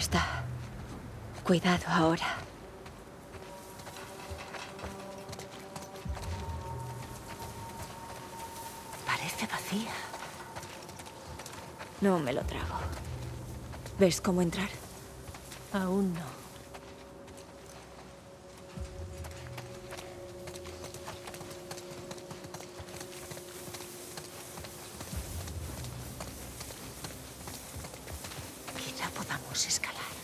está. Cuidado ahora. Parece vacía. No me lo trago. ¿Ves cómo entrar? Aún no. Quizá podamos escalar.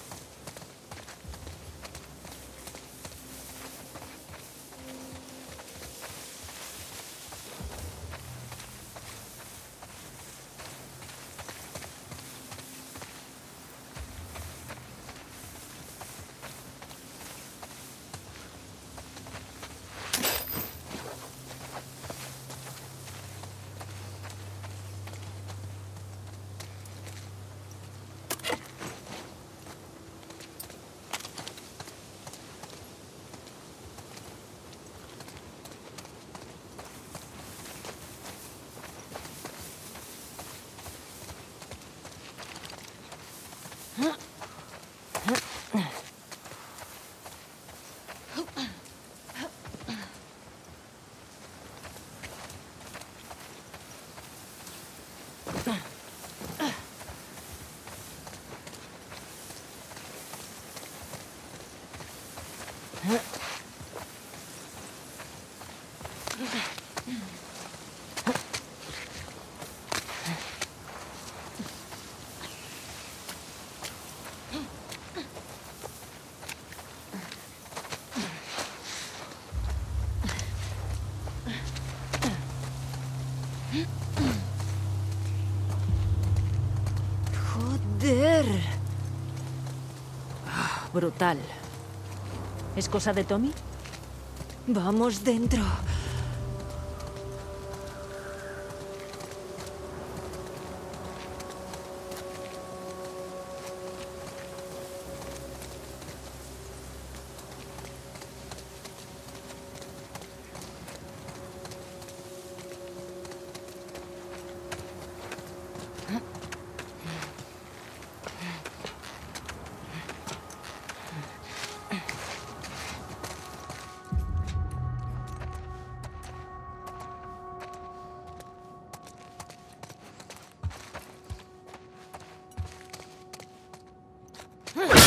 ¡Joder! Brutal. ¿Es cosa de Tommy? Vamos dentro. Joder.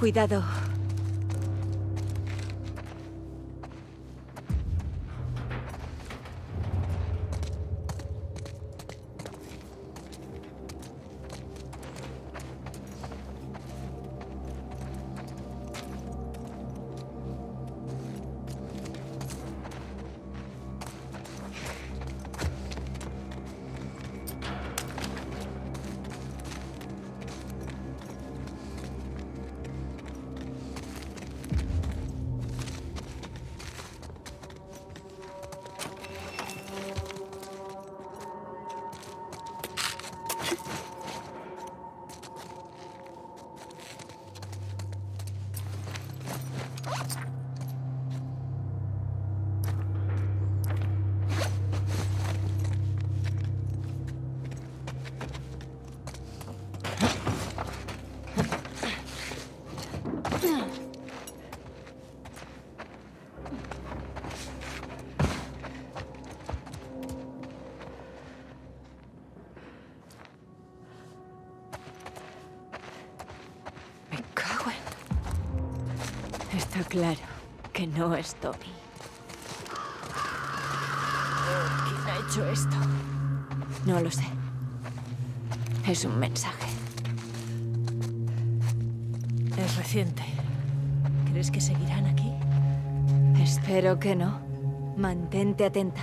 Cuidado. Claro que no es Tommy. ¿Quién ha hecho esto? No lo sé. Es un mensaje. Es reciente. ¿Crees que seguirán aquí? Espero que no. Mantente atenta.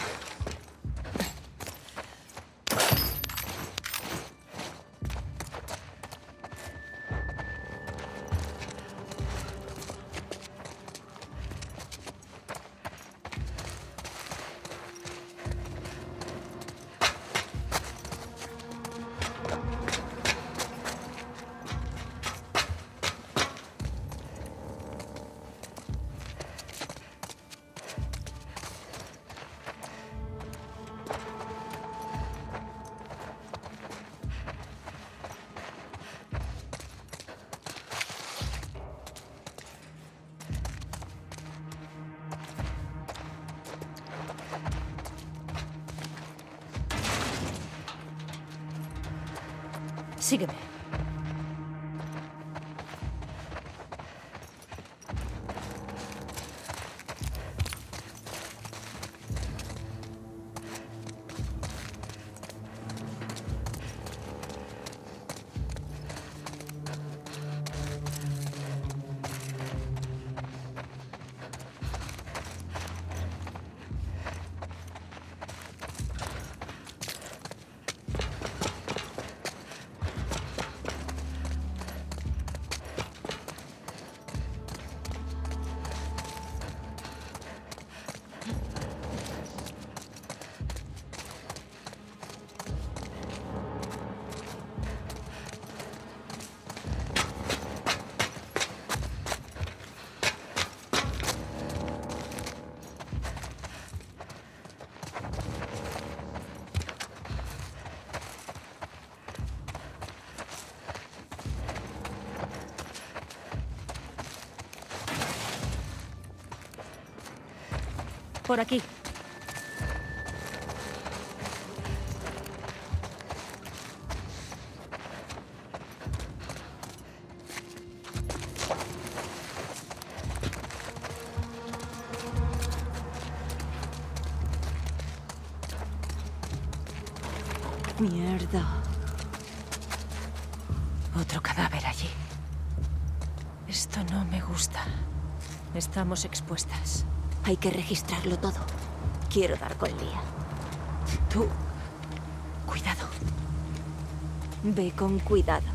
지금 Por aquí. Mierda. Otro cadáver allí. Esto no me gusta. Estamos expuestas. Hay que registrarlo todo. Quiero dar con Lía. Tú... Cuidado. Ve con cuidado.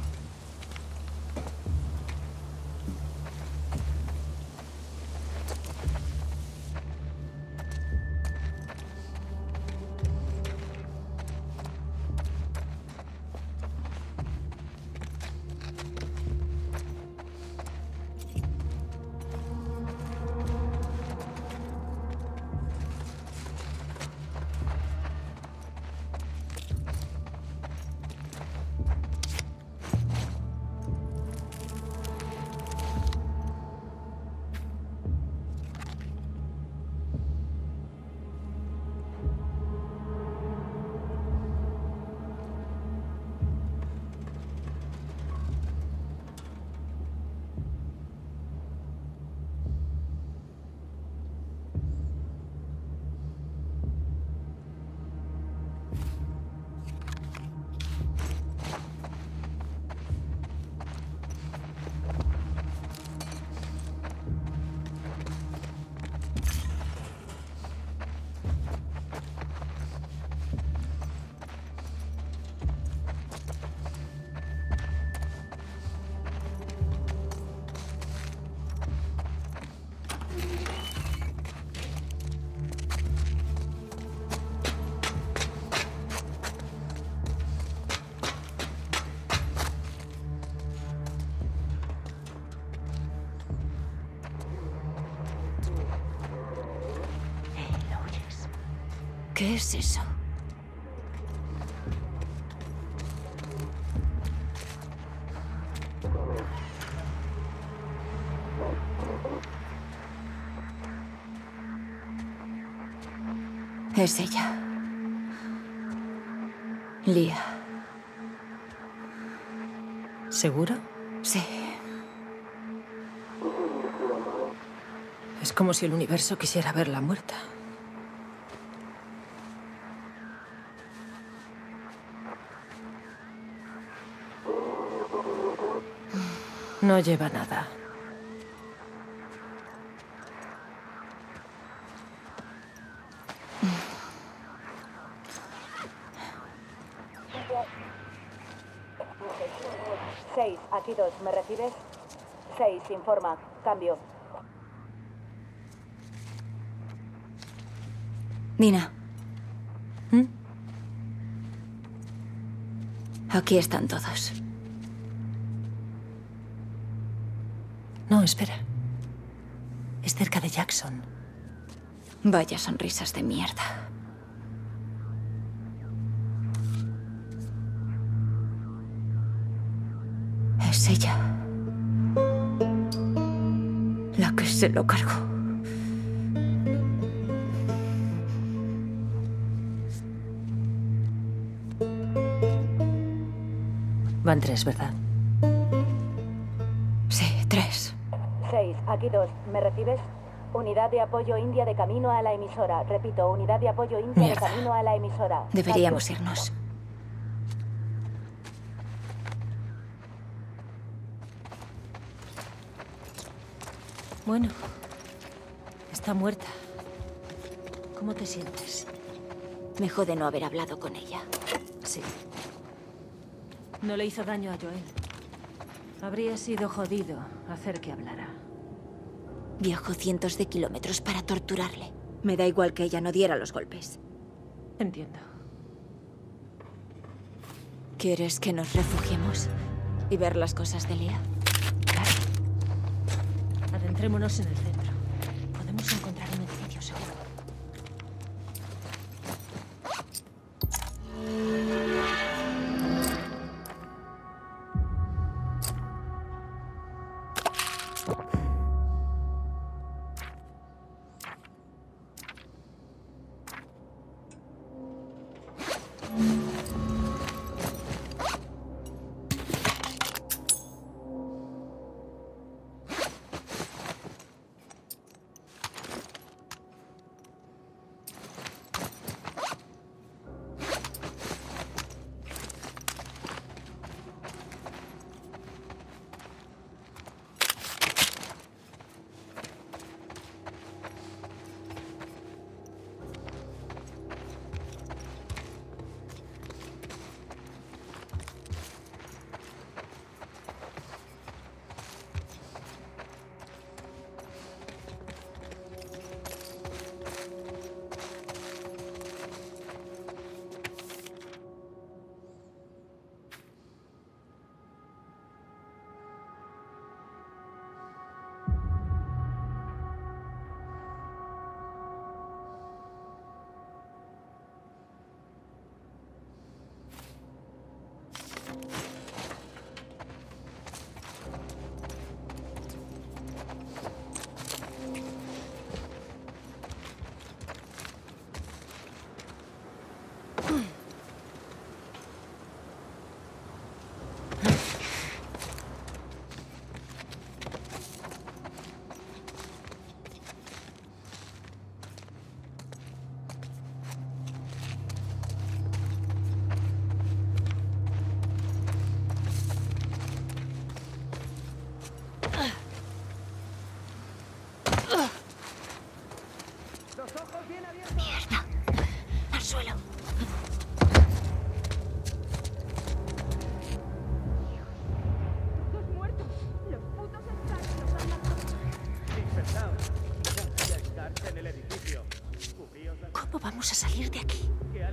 ¿Qué es eso? Es ella. Lía. ¿Seguro? Sí. Es como si el universo quisiera verla muerta. No lleva nada. Seis, aquí dos, ¿me recibes? Seis, informa, cambio. Dina. ¿Mm? Aquí están todos. No, espera. Es cerca de Jackson. Vaya sonrisas de mierda. Es ella. La que se lo cargó. Van tres, ¿verdad? Aquí dos. ¿Me recibes? Unidad de apoyo india de camino a la emisora. Repito, unidad de apoyo india Mierda. de camino a la emisora. Deberíamos irnos. Bueno, está muerta. ¿Cómo te sientes? Me jode no haber hablado con ella. Sí. No le hizo daño a Joel. Habría sido jodido hacer que hablara. Viajó cientos de kilómetros para torturarle. Me da igual que ella no diera los golpes. Entiendo. ¿Quieres que nos refugiemos y ver las cosas de Lea? Claro. Adentrémonos en el centro.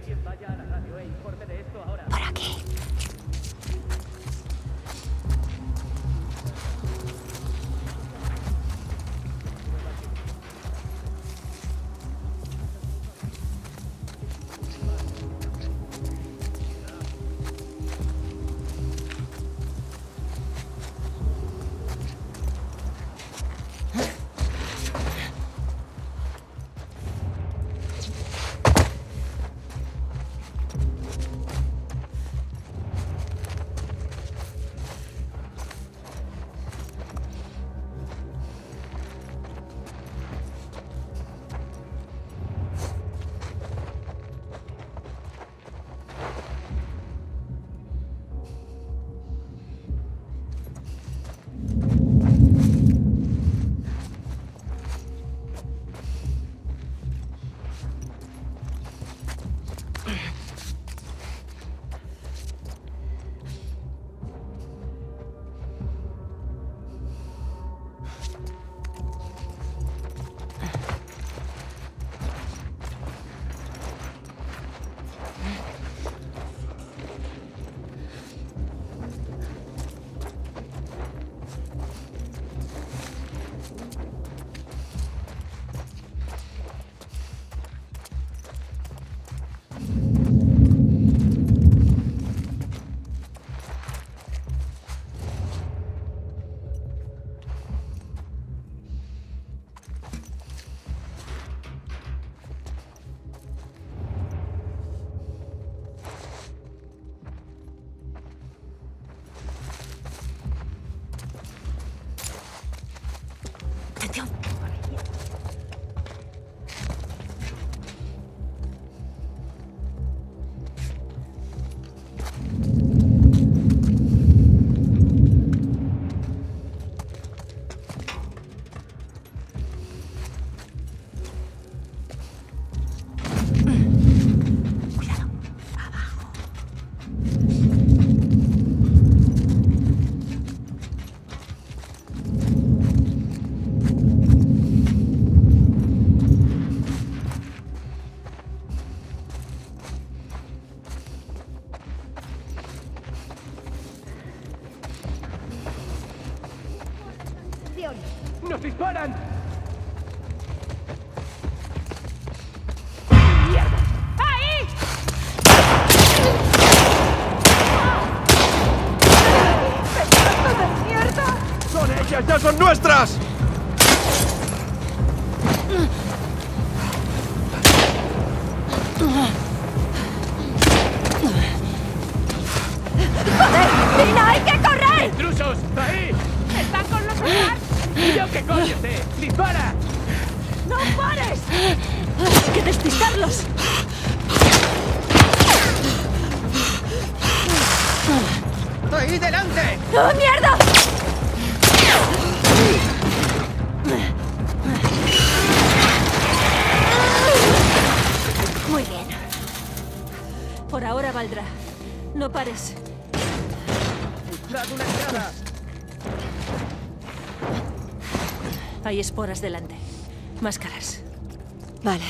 Aquí? Que alguien ¡Ya son nuestras! ¡Dina, hay que correr! ¡Intrusos! ¡Ahí! ¡Están con los demás! ¿Y yo qué coño sé? ¡Dispara! ¡No pares! ¡Hay que despistarlos! ¡Ahí delante! ¡Oh, mierda! No pares. ¡Buscad una entrada! Hay esporas delante. Máscaras. Vale.